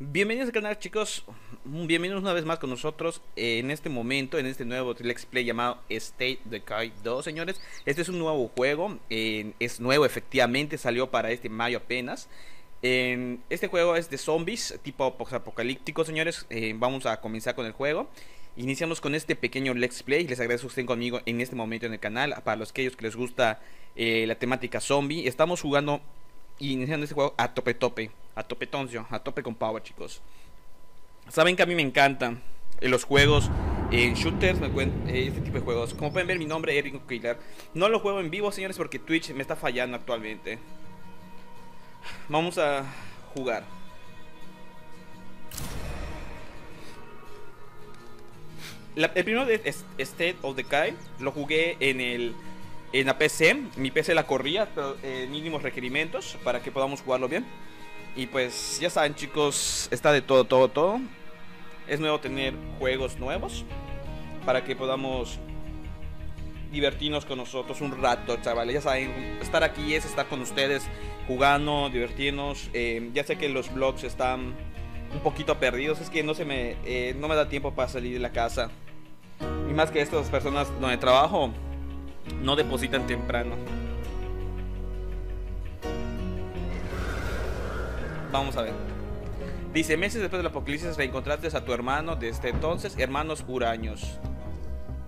Bienvenidos al canal chicos, bienvenidos una vez más con nosotros en este momento, en este nuevo Let's Play llamado State of Decay 2 señores. Este es un nuevo juego, es nuevo efectivamente, salió para este mayo apenas. Este juego es de zombies, tipo apocalíptico señores, eh, vamos a comenzar con el juego. Iniciamos con este pequeño Let's Play, les agradezco que estén conmigo en este momento en el canal. Para los que les gusta eh, la temática zombie, estamos jugando iniciando este juego a tope tope, a tope toncio, a tope con power, chicos. Saben que a mí me encantan eh, los juegos en shooters, eh, este tipo de juegos. Como pueden ver, mi nombre es Eric Killer. No lo juego en vivo, señores, porque Twitch me está fallando actualmente. Vamos a jugar. el primero de State of Decay lo jugué en el en la PC. Mi PC la corría, eh, mínimos requerimientos para que podamos jugarlo bien. Y pues ya saben chicos, está de todo, todo, todo. Es nuevo tener juegos nuevos para que podamos divertirnos con nosotros un rato, chavales. Ya saben, estar aquí es estar con ustedes jugando, divertirnos. Eh, ya sé que los vlogs están un poquito perdidos, es que no se me, eh, no me da tiempo para salir de la casa. Y más que estas personas donde trabajo, no depositan temprano. Vamos a ver. Dice, meses después del apocalipsis reencontraste a tu hermano desde entonces, hermanos huraños.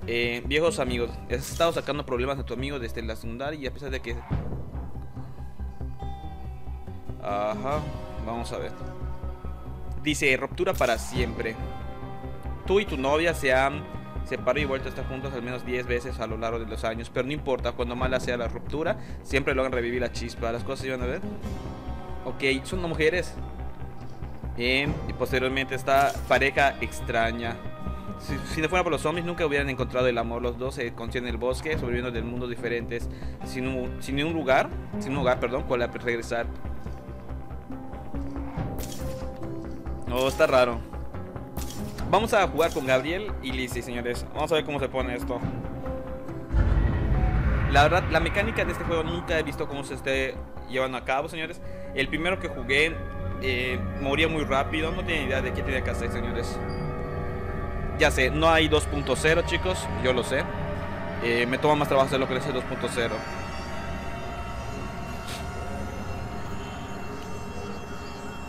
Eh, viejos amigos, has estado sacando problemas a tu amigo desde la secundaria y a pesar de que... Ajá, vamos a ver. Dice, ruptura para siempre. Tú y tu novia se han separado y vuelto a estar juntos al menos 10 veces a lo largo de los años. Pero no importa, cuando mala sea la ruptura, siempre logran revivir la chispa. Las cosas se van a ver. Ok, son mujeres. Bien, y posteriormente esta pareja extraña. Si, no fuera por los zombies, nunca hubieran encontrado el amor. Los dos se conocían en el bosque, sobreviviendo de mundos diferentes, sin un, sin un lugar, sin un lugar, perdón, cual regresar. Oh, está raro. Vamos a jugar con Gabriel y Lizzie, señores. Vamos a ver cómo se pone esto. La verdad, la mecánica de este juego nunca he visto cómo se esté llevando a cabo, señores. El primero que jugué eh, moría muy rápido. No tenía idea de qué tenía que hacer, señores. Ya sé, no hay 2.0, chicos. Yo lo sé. Eh, me toma más trabajo hacer lo que es 2.0.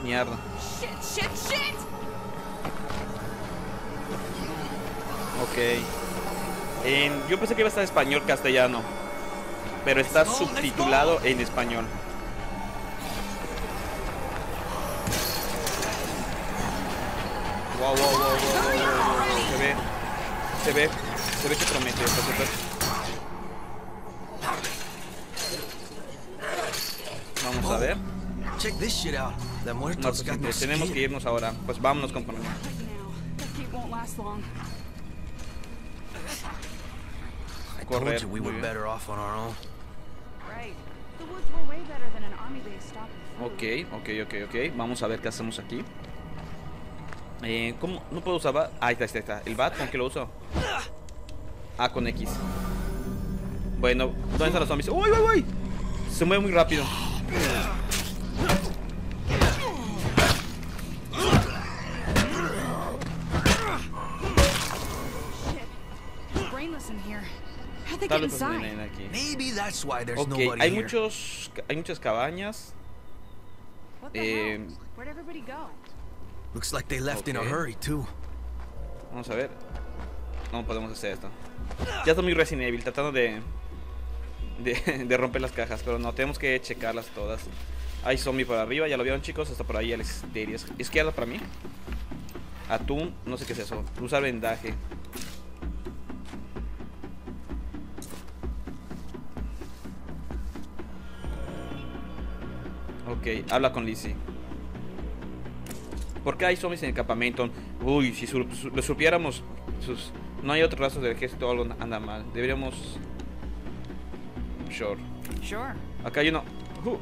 Mierda. Shit, shit, shit. Ok. yo pensé que iba a estar español castellano. Pero está subtitulado en español. Wow, wow, wow, wow, Se ve. Se ve. Se ve que promete. Vamos a ver. No, pues, tenemos que irnos ahora. Pues vámonos, compañero. Correr. Ok, ok, ok, ok. Vamos a ver qué hacemos aquí. Eh, ¿Cómo? No puedo usar bat. Ahí está, ahí está. ¿El bat con qué lo uso? Ah, con X. Bueno, ¿dónde están los zombies? ¡Uy, uy, uy! Se mueve muy rápido. Tal vez aquí. Ok, hay muchos, hay muchas cabañas. Eh, Looks like they left in a hurry too. Vamos a ver. No podemos hacer esto. Ya estoy muy Resident Evil tratando de, de, de romper las cajas, pero no tenemos que checarlas todas. Hay zombie por arriba, ya lo vieron chicos, hasta por ahí el exterior. Izquierda para mí. Atún, no sé qué es eso. Usar vendaje. Ok, habla con Lizzie. ¿Por qué hay zombies en el campamento? Uy, si lo supiéramos, no hay otro rastro del ejército algo anda mal. Deberíamos... Sure. Sure. Acá hay uno. Uh.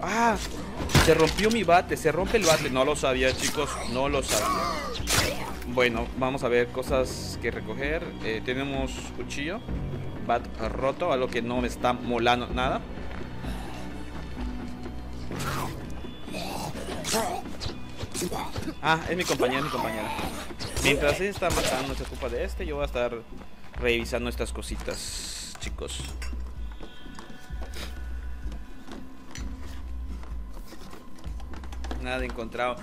¡Ah! Se rompió mi bate, se rompe el bate. No lo sabía, chicos, no lo sabía. Bueno, vamos a ver cosas que recoger. Eh, tenemos cuchillo, bat roto, algo que no me está molando nada. Ah, es mi compañera, mi compañera. Mientras ella está matando, se ocupa de este, yo voy a estar revisando estas cositas, chicos. Nada encontrado.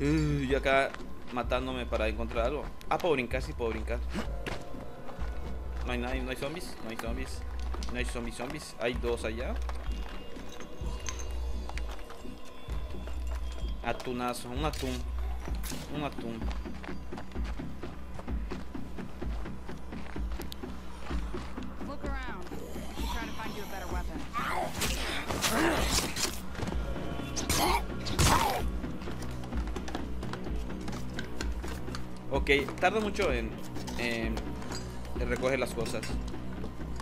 Y acá matándome para encontrar algo. Ah, puedo brincar, sí puedo brincar. No hay nadie, no hay zombies, no hay zombies. No hay zombies, zombies. Hay dos allá. Atunazo, un atún. Un atún. Ok, tarda mucho en, en, en recoger las cosas.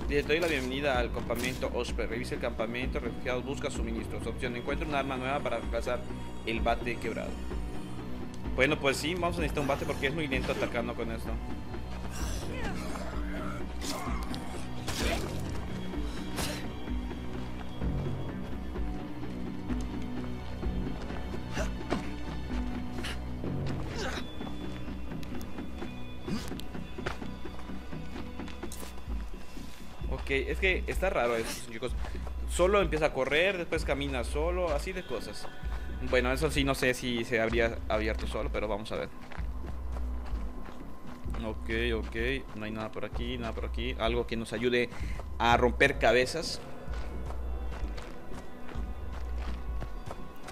Le doy la bienvenida al campamento Osprey. Revisa el campamento, refugiados, busca suministros. Opción, encuentra un arma nueva para cazar el bate quebrado. Bueno, pues sí, vamos a necesitar un bate porque es muy lento atacando con esto. Es que está raro eso, chicos. Solo empieza a correr, después camina solo, así de cosas. Bueno, eso sí, no sé si se habría abierto solo, pero vamos a ver. Ok, ok. No hay nada por aquí, nada por aquí. Algo que nos ayude a romper cabezas.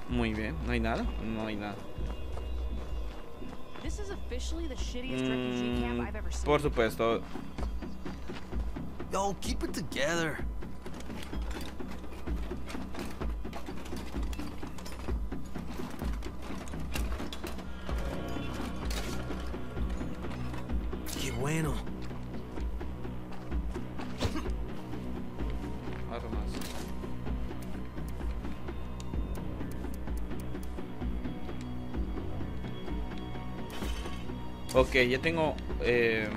Muy bien, no hay nada, no hay nada. This is officially the shittiest refugee camp Mm, I've ever seen. por supuesto. Yo, keep it together. Qué bueno. Ok, ya tengo... Eh...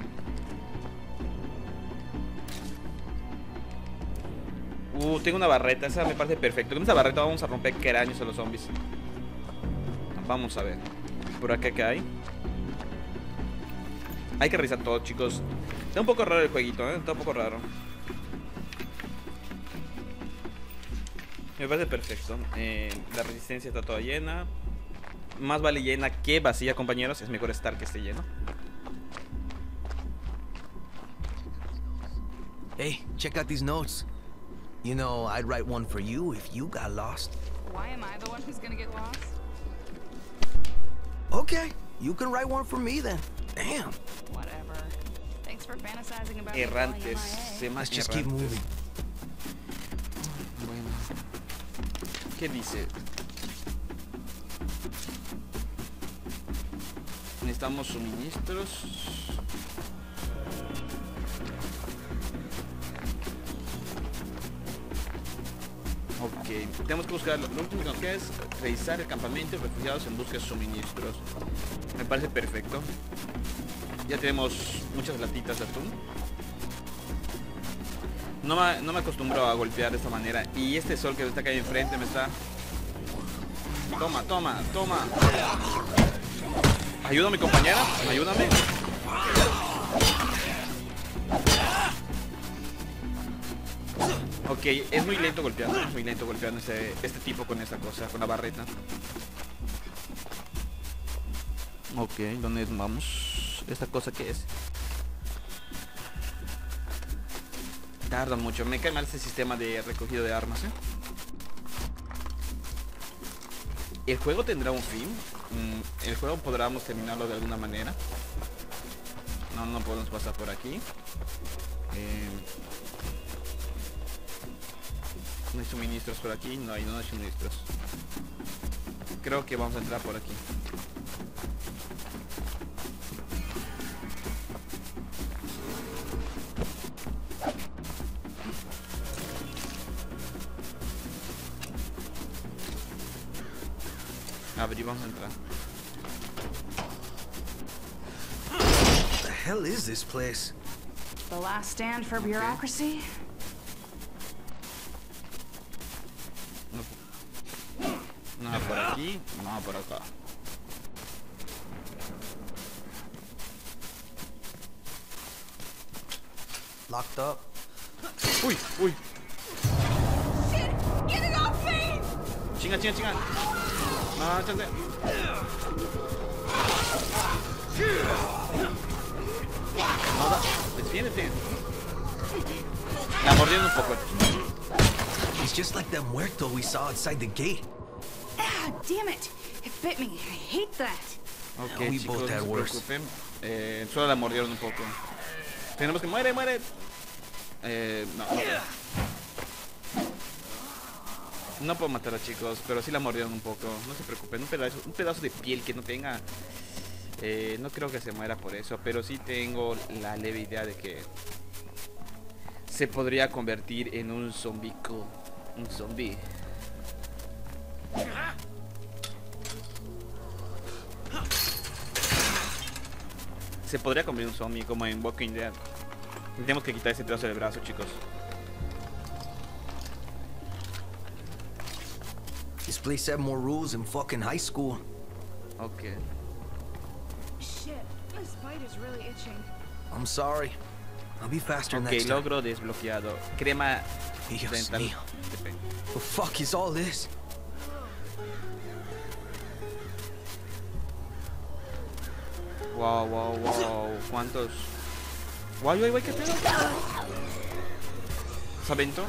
Uh, tengo una barreta, esa me parece perfecto. Con esa barreta vamos a romper cráneos a los zombies. Vamos a ver. Por acá que hay. Hay que revisar todo, chicos. Está un poco raro el jueguito, ¿eh? Está un poco raro. Me parece perfecto. Eh, la resistencia está toda llena. Más vale llena que vacía, compañeros. Es mejor estar que esté lleno. Hey, check out these notes. You know, I'd write one for you if you got lost. Why am I the one who's gonna get lost? Okay, you can write one for me then. Damn. Whatever. Thanks for fantasizing about me going Errantes. MIA. Se más Let's just keep errantes. moving. Bueno. ¿Qué dice? Necesitamos suministros. Tenemos que buscar, lo último que nos queda es revisar el campamento de refugiados en busca de suministros. Me parece perfecto. Ya tenemos muchas latitas de atún. No me, no me acostumbro a golpear de esta manera. Y este sol que está acá enfrente me está... Toma, toma, toma. Ayúdame, compañera. Ayúdame. Es muy lento golpeando. Es muy lento golpeando este, este tipo con esta cosa, con la barreta. Ok, ¿dónde vamos? ¿Esta cosa qué es? Tarda mucho. Me cae mal ese sistema de recogido de armas, ¿eh? ¿El juego tendrá un fin? Mm, ¿El juego podremos terminarlo de alguna manera? No, no podemos pasar por aquí. Eh, no hay suministros por aquí. No hay, no hay suministros. Creo que vamos a entrar por aquí. Abrí, vamos a entrar. What the hell is this place? The last stand for bureaucracy? Por aquí, no, por acá. Locked up. Uy, uy. Shit! Get it off me! Chinga, chinga, chinga. No, ah, chance. No, da. Defiéndete. La mordieron un poco. He's just like that muerto we saw outside the gate. Damn it! It bit me. I hate that. Ok, we chicos, both no had se worse. preocupen. Eh, solo la mordieron un poco. Tenemos que muere, muere. Eh, no. No puedo matarla, chicos, pero sí la mordieron un poco. No se preocupen, un pedazo, un pedazo de piel que no tenga. eh, no creo que se muera por eso, pero sí tengo la leve idea de que se podría convertir en un zombico. Un zombie. Se podría convertir en un zombie como en Walking Dead. Tenemos que quitar ese pedazo del brazo, chicos. This place had more rules than fucking high school. Ok. Shit, my spider's really itching. I'm sorry. I'll be faster Ok, next time. logro desbloqueado. Crema Dios dental. mío. The fuck is all this? Wow, wow, wow. ¿Cuántos? Guay, guay, guay, qué pedo. ¿Se aventó?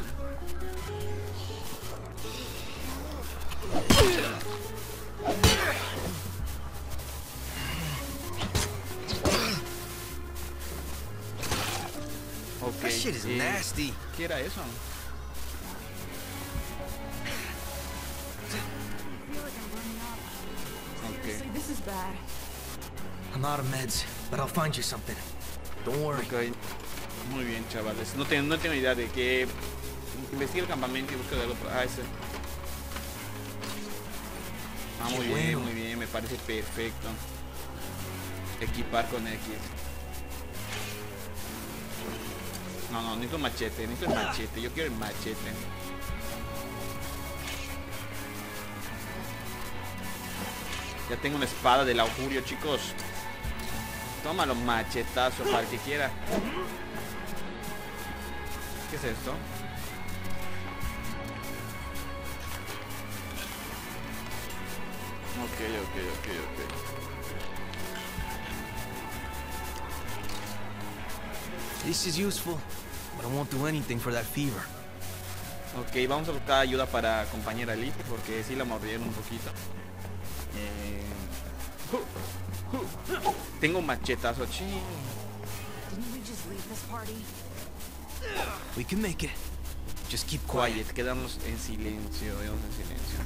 Ok. That shit is nasty. ¿Qué era eso? I'm out of meds, but I'll find you something. Don't worry. Muy bien, chavales. No tengo, no tengo idea de qué. Investiga el campamento y busca de por- Ah, ese. Ah, muy bien, muy bien. Me parece perfecto. Equipar con X. No, no, necesito machete. Necesito el machete. Yo quiero el machete. Ya tengo una espada del augurio, chicos. Tómalo machetazo para el que quiera. ¿Qué es esto? Ok, ok, ok, ok. This is useful, but I won't do anything for that fever. Ok, vamos a buscar ayuda para compañera Elite porque sí la mordieron un poquito. Eh, Tengo machetazo, ching. We can make it. Just keep quiet. Quedamos en silencio, quedamos en silencio.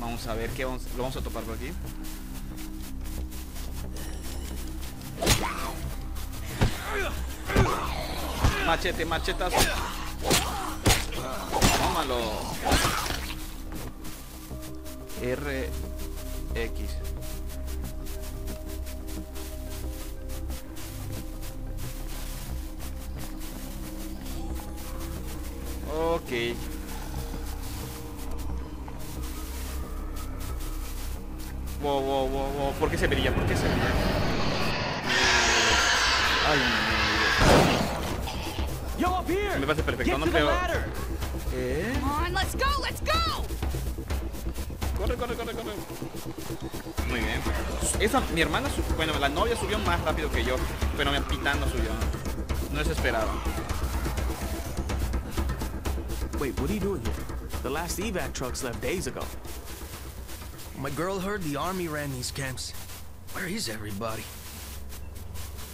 Vamos a ver qué vamos, lo vamos a topar por aquí. Machete, machetazo. Tómalo. R Ok. Wow, wow, wow, wow. ¿Por qué se brilla? ¿Por qué se brilla? Ay, Yo, up here! me parece perfecto. No creo. ¿Eh? Corre, corre, corre, corre. Muy bien. Esa, mi hermana, bueno, la novia subió más rápido que yo, pero mi pitando subió. No es esperado. Wait, what are you doing here? The last evac trucks left days ago. My girl heard the army ran these camps. Where is everybody?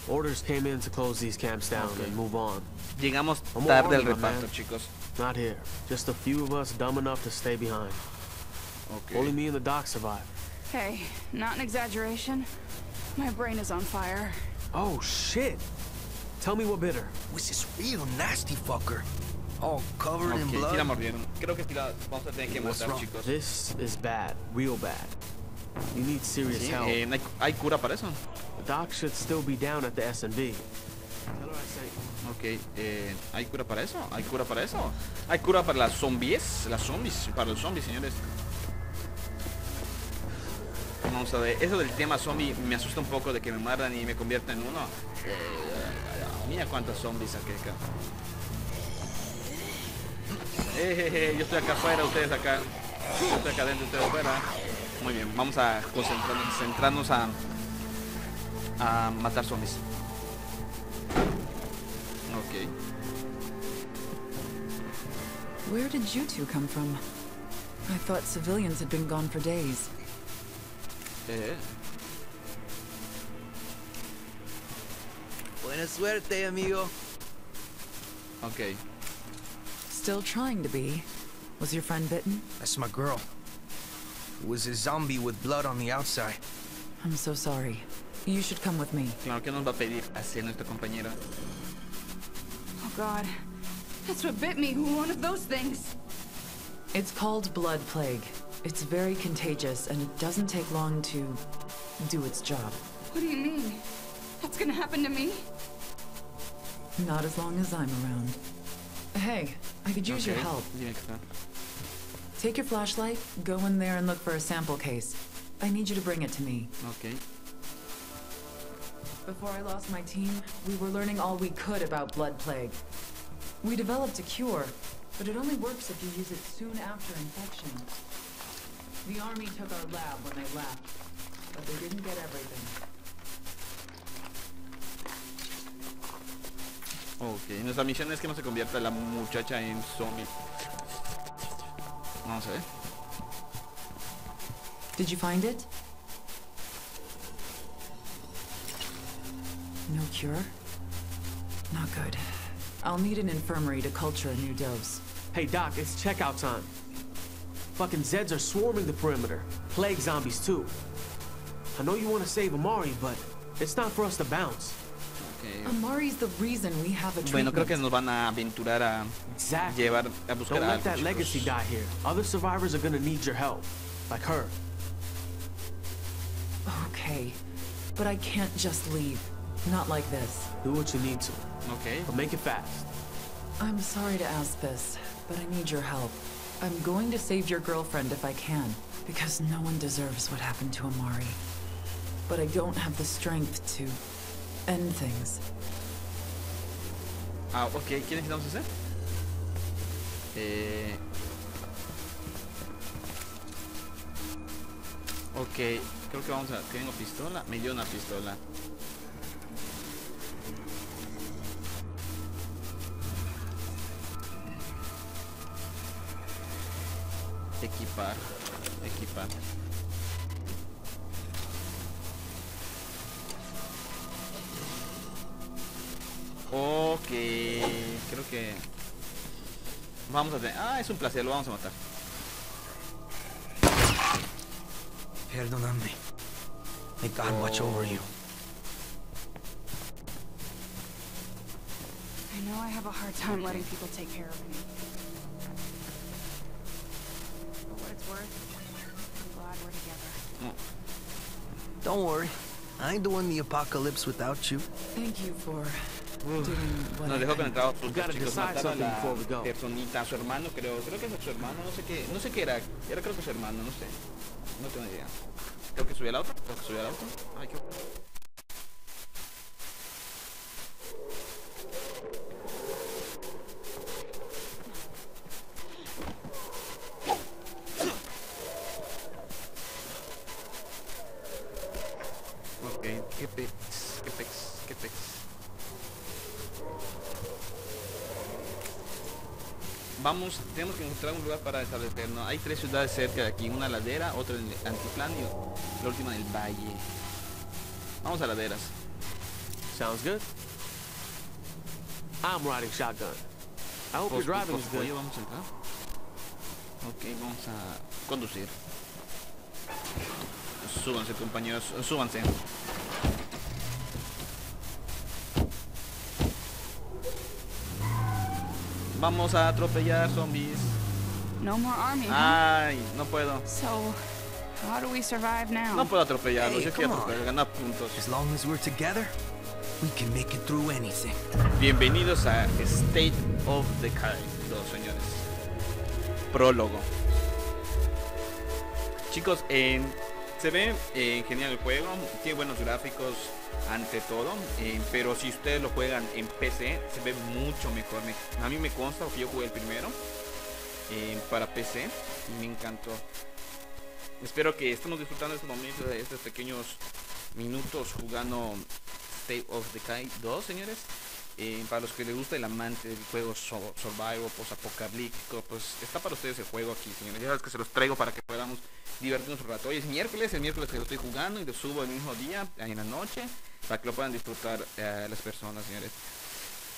Orders came in to close these camps down Okay. and move on. Llegamos Vamos tarde al on, reparto, chicos. Not here. Just a few of us dumb enough to stay behind. Ok. Only me and the doc survived. Hey, not an exaggeration. My brain is on fire. Oh, shit! Tell me what bit her. Was this real nasty fucker? All covered in Ok, blood. sí la mordieron. Creo que sí la vamos a tener que matar, chicos. This is bad. Real bad. You need serious Sí, help. eh, ¿hay, hay cura para eso? The doc should still be down at the. Ok, eh, ¿hay cura para eso? ¿Hay cura para eso? ¿Hay cura para las zombies? Las zombies, para los zombies, señores. Vamos a ver, eso del tema zombie me asusta un poco de que me muerdan y me convierta en uno. Eh, mira cuántos zombies aquí acá. Eh, yo estoy acá afuera, ustedes acá. Yo estoy acá adentro, ustedes afuera. Muy bien, vamos a concentrarnos, centrarnos a, a matar zombies. Ok. Where did you two come from? I thought civilians had been gone for days. Eh, Buena suerte, amigo. ok. Still trying to be. Was your friend bitten? That's my girl. It was a zombie with blood on the outside. I'm so sorry. You should come with me. Claro, ¿qué nos va a pedir hacia nuestra compañera? Oh god. That's what bit me. One of those things. It's called blood plague. It's very contagious and it doesn't take long to do its job. What do you mean? That's gonna happen to me? Not as long as I'm around. Hey, I could use your help. Take your flashlight, go in there and look for a sample case. I need you to bring it to me. Ok. Before I lost my team, we were learning all we could about blood plague. We developed a cure, but it only works if you use it soon after infection. The army took our lab when they left, but they didn't get everything. Ok, nuestra misión es que no se convierta la muchacha en zombie. Vamos a ver. Did you find it? No cure? Not good. I'll need an infirmary to culture a new dose. Hey, Doc, it's checkout time. Fucking Zeds are swarming the perimeter. Plague zombies, too. I know you want to save Amari, but it's not for us to bounce. Bueno, treatment. creo que nos van a aventurar a Exactly. llevar a buscar Don't a let that legacy die here. Other survivors are gonna need your help. Like her. Okay, but I can't just leave. Not like this. Do what you need to, Ok. but make it fast. I'm sorry to ask this, but I need your help. I'm going to save your girlfriend if I can, because no one deserves what happened to Amari. But I don't have the strength to end things. Ah, ok, ¿qué necesitamos hacer? Eh... Ok, creo que vamos a... Tengo pistola, me dio una pistola. Vamos a tener. Ah, es un placer, lo vamos a matar. Perdóname. May God watch over you. I know I have a hard time letting people take care of me. For what it's worth, I'm glad we're together. Don't worry. I ain't doing the apocalypse without you. Thank you for Nos dejó con el trabajo sucio, chicos. decide Matar a la personita, a su hermano, creo, creo que es su hermano, no sé qué, no sé qué era, era creo que su hermano, no sé, no tengo ni idea. Creo que subió al auto, creo que subió al auto. Ay, qué... Ok, qué pex, qué pex, qué pex. Vamos, tenemos que encontrar un lugar para establecernos. Hay tres ciudades cerca de aquí, una ladera, otra en el antiplano y la última en el valle. Vamos a laderas. Sounds good. I'm riding shotgun. I hope your Pos- driving is pos- good. vamos a entrar. Ok, vamos a conducir. Súbanse compañeros, súbanse. Vamos a atropellar zombies. No more army? Ay, no puedo. So, how do we survive now? No puedo atropellarlos, Hey, yo quiero atropellar, ganar puntos. As long as we're together, we can make it through anything. Bienvenidos a State of Decay, dos señores. Prólogo. Chicos, en Se ve eh, genial el juego, tiene buenos gráficos ante todo, eh, pero si ustedes lo juegan en PC se ve mucho mejor. Me- a mí me consta porque yo jugué el primero eh, para PC y me encantó. Espero que estemos disfrutando este momento de estos pequeños minutos jugando State of Decay 2, señores. Eh, para los que les gusta el amante del juego Survival, post-apocalíptico, pues está para ustedes el juego aquí, señores. Ya sabes que se los traigo para que podamos divertirnos un rato. Hoy es miércoles, el miércoles que lo estoy jugando y lo subo el mismo día, en la noche, para que lo puedan disfrutar eh, las personas, señores.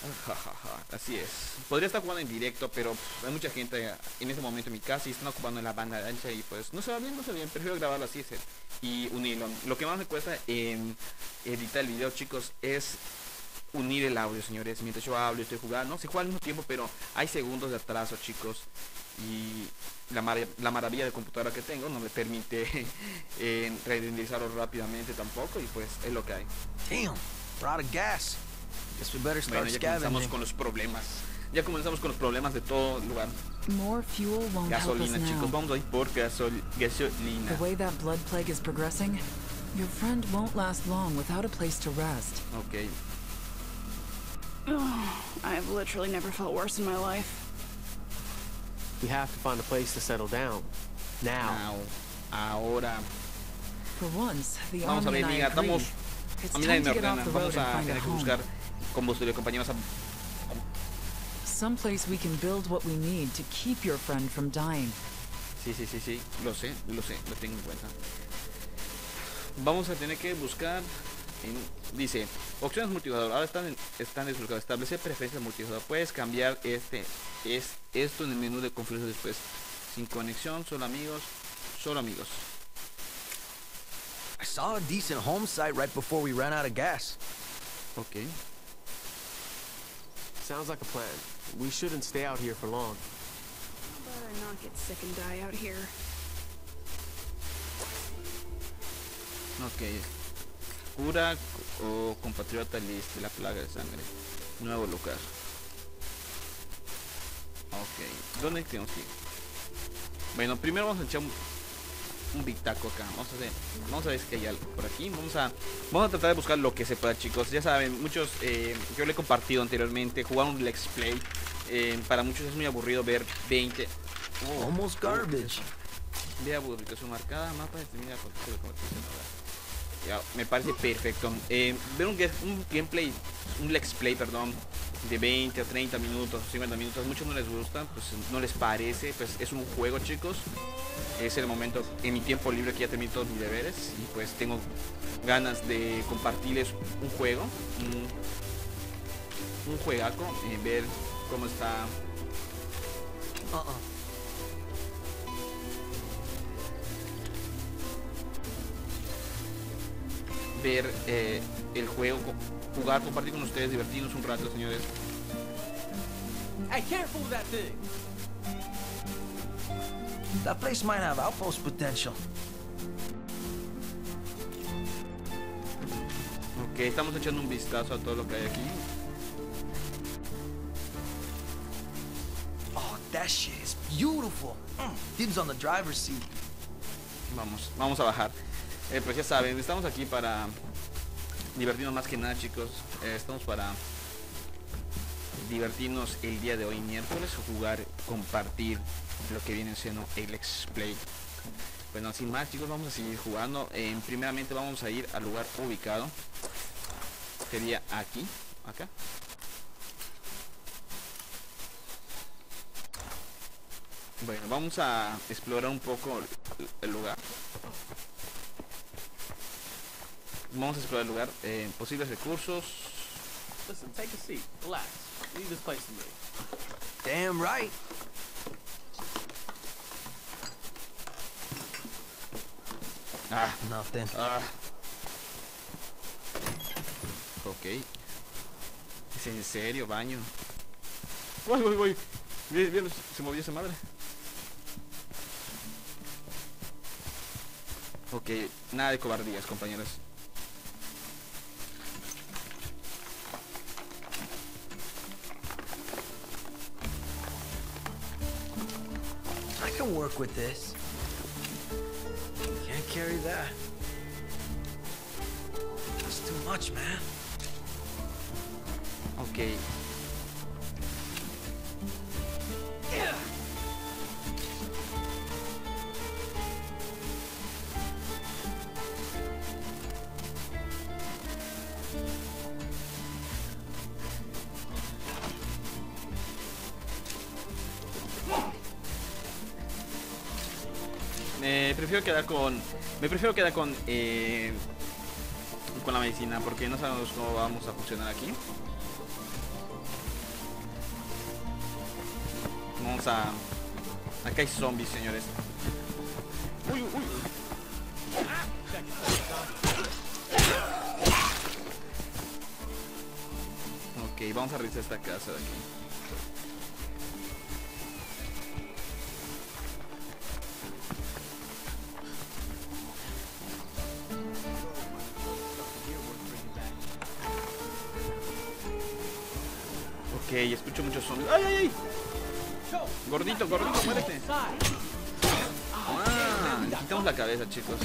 Así es. Podría estar jugando en directo, pero hay mucha gente en este momento en mi casa y están ocupando la banda de ancha y pues no se va bien, no se va bien. Prefiero grabarlo así ser, y unirlo. Lo que más me cuesta en editar el video, chicos, es unir el audio, señores. Mientras yo hablo y estoy jugando, se juega al mismo tiempo, pero hay segundos de atraso, chicos. Y la, mar- la maravilla de computadora que tengo no me permite eh, renderizarlo rápidamente tampoco y pues es lo que hay. Damn, we're out of gas. Guess we better Bueno, start ya comenzamos con los problemas. Ya comenzamos con los problemas de todo lugar. More fuel won't help us Gasolina, chicos. now. Vamos a ir por gasol gasolina. The way that blood plague is progressing, your friend won't last long without a place to rest. Ok. I have literally never felt worse in my life. We have to find a place to settle down. Now. Now, ahora. For once, the Vamos a army ver, amiga. Estamos. It's A mí nadie time me to get ordena. off the road Vamos a tener que buscar combustible, compañía. Vamos a Someplace we can build what we need to keep your friend from dying. Sí, sí, sí, sí, lo sé, lo sé, lo tengo en cuenta. Vamos a tener que buscar, en- dice, opciones multijugador, ahora están, en- están desbloqueadas, establecer preferencias multijugador, puedes cambiar este, es esto en el menú de configuración después, sin conexión, solo amigos, solo amigos. I saw a decent home site right before we ran out of gas. Ok, Sounds like a plan. We shouldn't stay out here for long. Better not get sick and die out here. ok. Cura o compatriota list, la plaga de sangre, nuevo lugar. Ok, ¿dónde tenemos que ir? Bueno, primero vamos a echar un, un bictaco acá. Vamos a ver, vamos a ver si hay algo por aquí. Vamos a, vamos a tratar de buscar lo que se pueda, chicos. Ya saben, muchos, eh, yo le he compartido anteriormente, jugar un Let's Play. eh, para muchos es muy aburrido ver 20. Oh, Almost garbage. Vea ubicación marcada, mapa determina contexto me parece perfecto. Eh, ver un, gameplay, un let's play, perdón, de 20 a 30 minutos, 50 minutos, muchos no les gusta, pues no les parece, pues es un juego, chicos. Es el momento en mi tiempo libre que ya terminé todos mis deberes y pues tengo ganas de compartirles un juego, un, juegaco, eh, ver cómo está. Ver eh, el juego, jugar, compartir con ustedes, divertirnos un rato, señores. Hey, careful with that thing! That place might have outpost potential. Ok, estamos echando un vistazo a todo lo que hay aquí. Oh, that shit is beautiful. Mm. Dibs on the driver's seat. Vamos, vamos a bajar. Eh, pues ya saben, estamos aquí para divertirnos más que nada, chicos. Eh, estamos para divertirnos el día de hoy, miércoles, jugar, compartir lo que viene siendo el Let's Play. Bueno, sin más, chicos, vamos a seguir jugando. Eh, primeramente vamos a ir al lugar ubicado. Sería aquí, acá. Bueno, vamos a explorar un poco el lugar. Vamos a explorar el lugar. eh, posibles recursos. Listen, take a seat. Relax. Leave this place to me. Damn right. Ah, Nothing. ah. Ok. ¿Es en serio, baño? Voy, voy, voy. Bien, bien, se movió esa madre. Ok, nada de cobardías, compañeros. Can work with this. Can't carry that. That's too much, man. Ok. Prefiero quedar con. Me prefiero quedar con. eh, con la medicina porque no sabemos cómo vamos a funcionar aquí. Vamos a. Acá hay zombies, señores. Uy, uy. Ok, vamos a revisar esta casa de aquí. Escucho muchos zombies. ¡Ay, ay, ay! Gordito, gordito, muérete. Ah, quitamos la cabeza, chicos.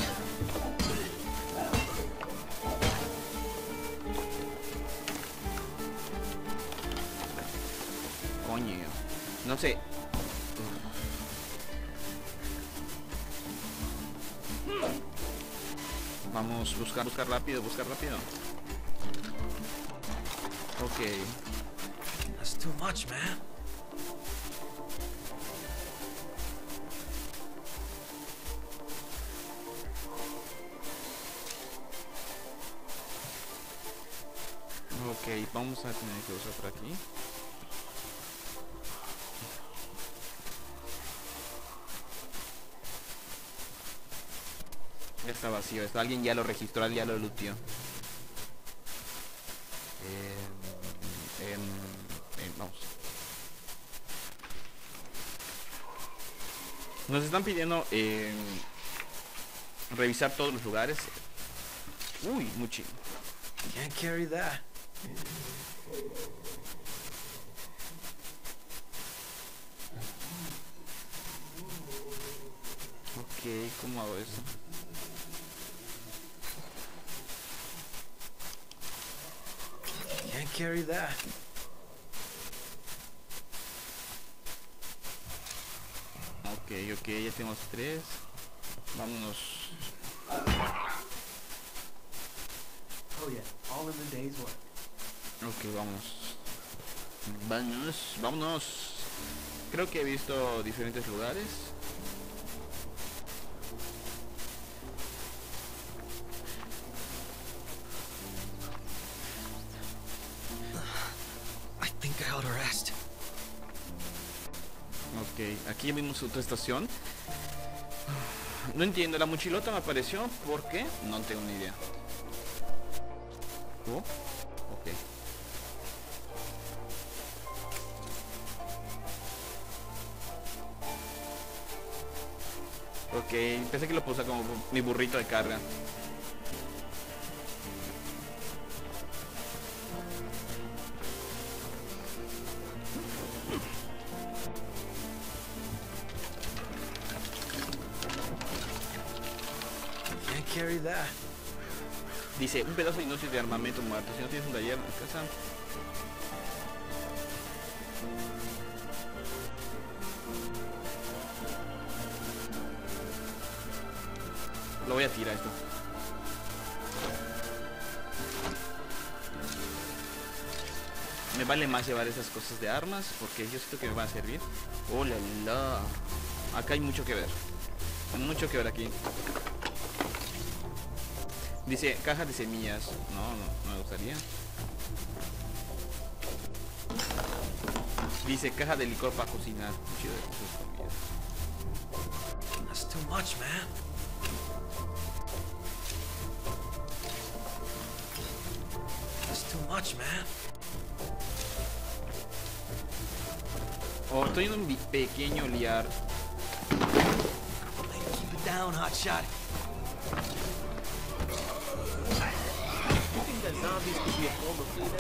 Coño. No sé. Vamos, buscar, buscar rápido, buscar rápido. Ok. Too much, man. Ok, vamos a tener que usar por aquí. Ya está vacío, esto alguien ya lo registró, ya lo looteó. Em, em, em, vamos. Nos están pidiendo em, revisar todos los lugares. Uy, muy chido. Can't carry that. Ok, ¿cómo hago eso? Can't carry that. Ok, ok, ya tenemos tres. Vámonos. Oh. Ok, vamos. Vámonos, vámonos. Creo que he visto diferentes lugares. Aquí vimos otra estación. No entiendo, la mochilota me apareció. ¿Por qué? No tengo ni idea. Oh, ok. Ok, pensé que lo puse como mi burrito de carga. Dice, un pedazo inútil de armamento muerto. Si no tienes un taller en casa. Lo voy a tirar esto. Me vale más llevar esas cosas de armas porque yo siento que me van a servir. Oh la la. Acá hay mucho que ver. Mucho que ver aquí. Dice caja de semillas. No, no, no me gustaría. Dice caja de licor para cocinar. Chido de comidas. That's too much, man. That's too much, man. Oh, estoy en un pequeño liar. Keep it down, hotshot. You zombies could be a form of clean?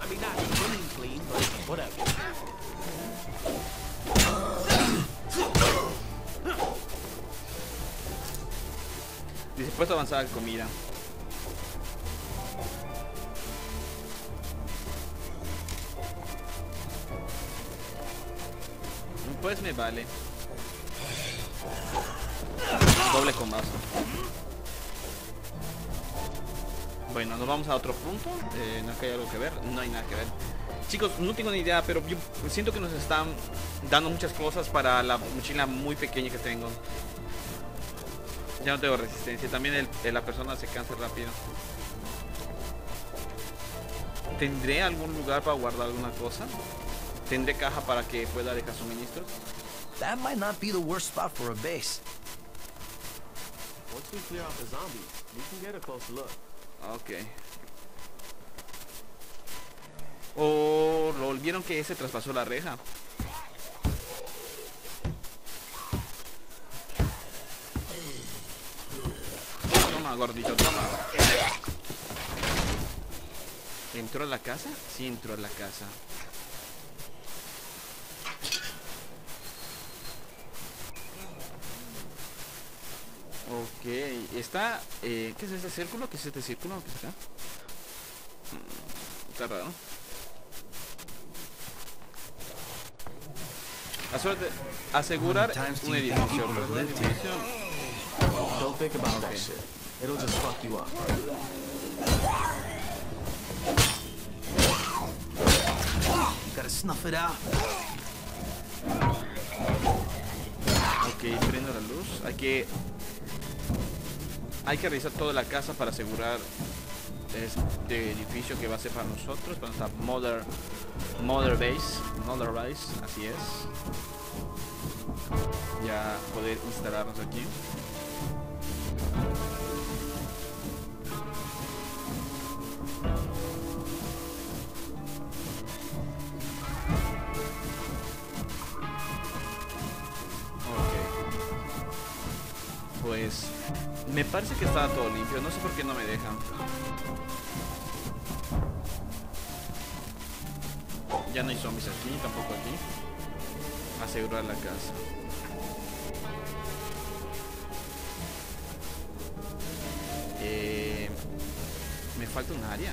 I mean, not clean clean, but whatever. Dice, puesto avanzada de comida. Pues me vale. Doble con vaso. Bueno, nos vamos a otro punto. Eh, no hay algo que ver. No hay nada que ver. Chicos, no tengo ni idea, pero yo siento que nos están dando muchas cosas para la mochila muy pequeña que tengo. Ya no tengo resistencia. También el- la persona se cansa rápido. ¿Tendré algún lugar para guardar alguna cosa? ¿Tendré caja para que pueda dejar suministros? That might not be the worst spot for a base. Once we clear out the zombies, we can get a closer look. Ok. Oh, lo vieron que ese traspasó la reja. Toma, gordito, toma. ¿Entró a la casa? Sí, entró a la casa. Ok, está... Eh, ¿Qué es este círculo? ¿Qué es este círculo? ¿Qué es acá? Mm, Está raro. Asegúrate- asegurar How many times do un you think edificio. Ok, prendo la luz. Hay que... Hay que revisar toda la casa para asegurar este edificio que va a ser para nosotros. Para nuestra Mother, Mother Base. Mother Base, así es. Ya poder instalarnos aquí. Pues me parece que estaba todo limpio. No sé por qué no me dejan. Ya no hay zombies aquí, tampoco aquí. Asegurar la casa. Eh, me falta un área.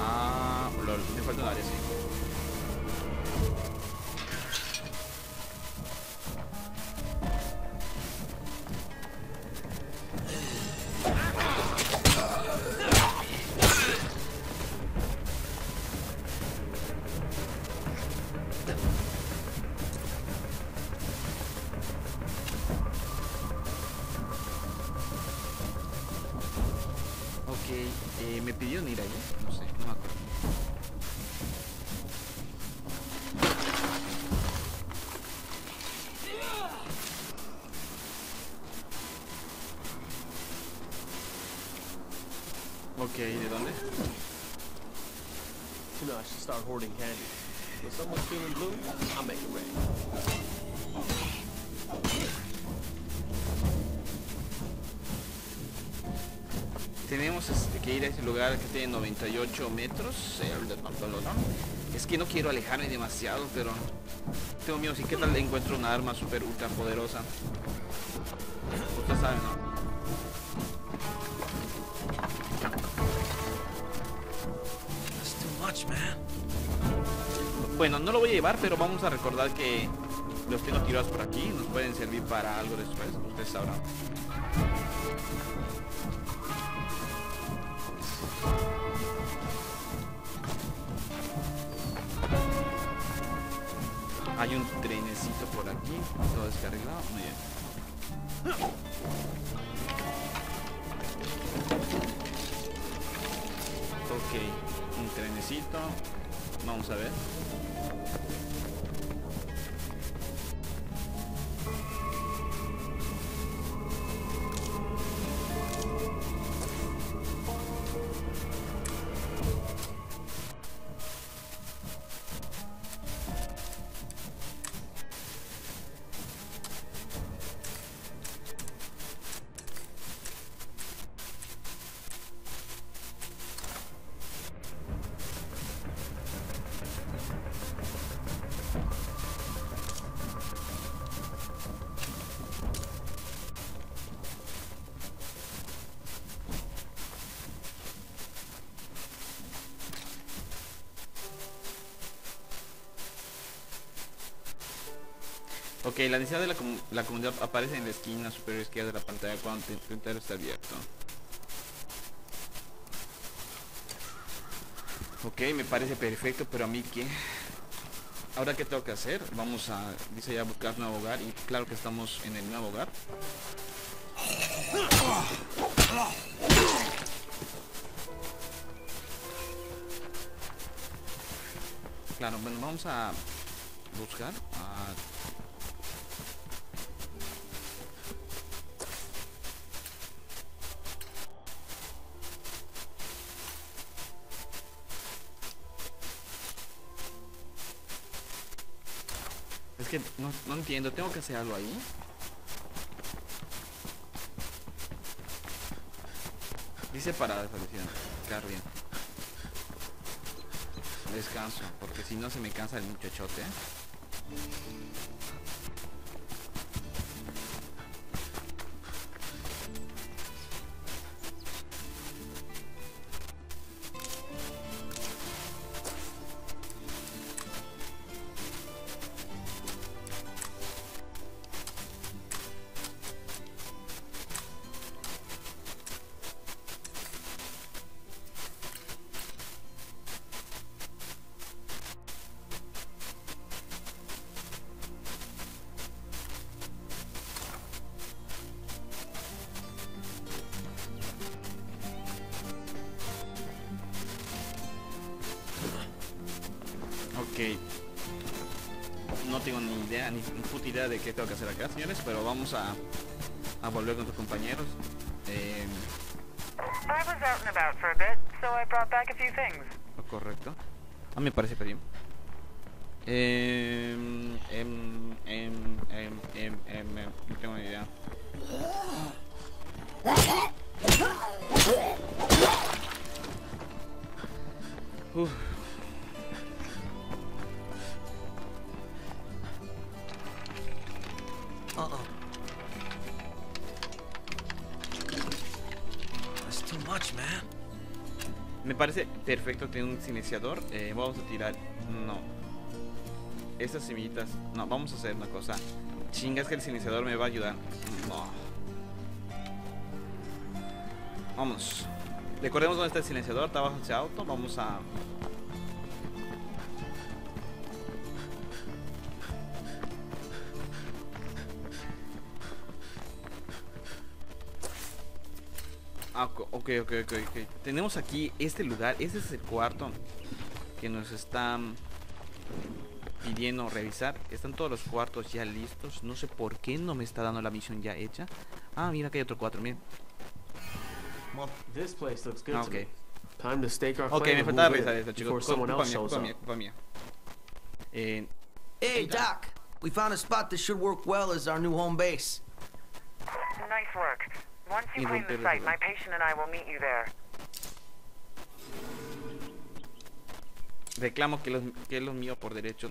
Ah, lol, me falta un área, sí. You know, start hoarding candy. When someone's feeling blue, make it. Tenemos este, que ir a ese lugar que tiene 98 metros. eh, Es que no quiero alejarme demasiado, pero tengo miedo. Si qué tal encuentro una arma super ultra poderosa. Ustedes saben, ¿no? Bueno, no lo voy a llevar, pero vamos a recordar que los tengo tirados por aquí. Nos pueden servir para algo después. Ustedes sabrán. Hay un trenecito por aquí. Todo descargado. Muy bien. Ok, un trenecito. Vamos a ver. Ok, la densidad de la, la comunidad aparece en la esquina superior izquierda de la pantalla cuando tu inventario está abierto. Ok, me parece perfecto, pero a mí qué. Ahora qué tengo que hacer? Vamos a, dice ya buscar nuevo hogar y claro que estamos en el nuevo hogar. Claro, bueno, vamos a buscar Es que no, no entiendo, tengo que hacer algo ahí. Dice para desfallecida. Claro, bien. Descanso, porque si no se me cansa el muchachote. A bit, so I brought back a few things. lo correcto. A mí me parece bien. Eh, em, em, no tengo ni idea. Uf. Me parece perfecto tener un silenciador. Eh, vamos a tirar. No. Estas semillitas. No, vamos a hacer una cosa. Chingas que el silenciador me va a ayudar. No. Vamos. Recordemos dónde está el silenciador. Está bajo ese auto. Vamos a. Ah, ok, ok, ok, ok. Tenemos aquí este lugar. Este es el cuarto que nos están pidiendo revisar. Están todos los cuartos ya listos. No sé por qué no me está dando la misión ya hecha. Ah, mira que hay otro cuarto, miren. This place looks good Ah, to ok. me. Time to stake our Ok, claim me faltaba revisar esto, chicos. before Cul- someone Culpa else mía, shows culpa up. mía, culpa mía. Eh, Hey, Doc. We found a spot that should work well as our new home base. Nice work. Once you Y claim the site, my patient and I will meet you there. reclamo que, los, que es lo mío por derecho.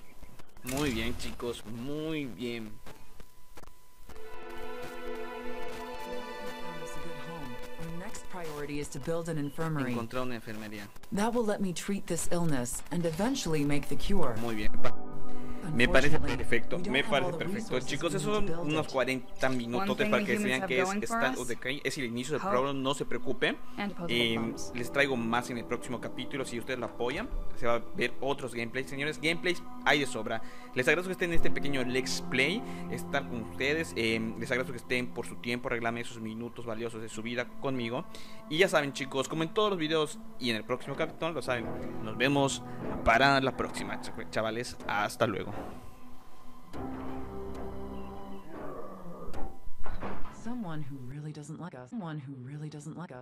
Muy bien, chicos. Muy bien. Found us a good home. Our next priority is to build an infirmary. Encontrar una enfermería. That will let me treat this illness and eventually make the cure. Me parece perfecto, me parece perfecto. Chicos, esos son unos it. 40 minutos para que vean que es Stand of Decay. Es el inicio del problema, no se preocupen. Eh, bombs. les traigo más en el próximo capítulo. Si ustedes lo apoyan, se va a ver otros gameplays. Señores, gameplays hay de sobra. Les agradezco que estén en este pequeño Let's Play, estar con ustedes. eh, les agradezco que estén por su tiempo, regalarme esos minutos valiosos de su vida conmigo. Y ya saben, chicos, como en todos los videos y en el próximo capítulo, lo saben. Nos vemos para la próxima, ch- chavales. Hasta luego. Someone who really doesn't like us. Someone who really doesn't like us.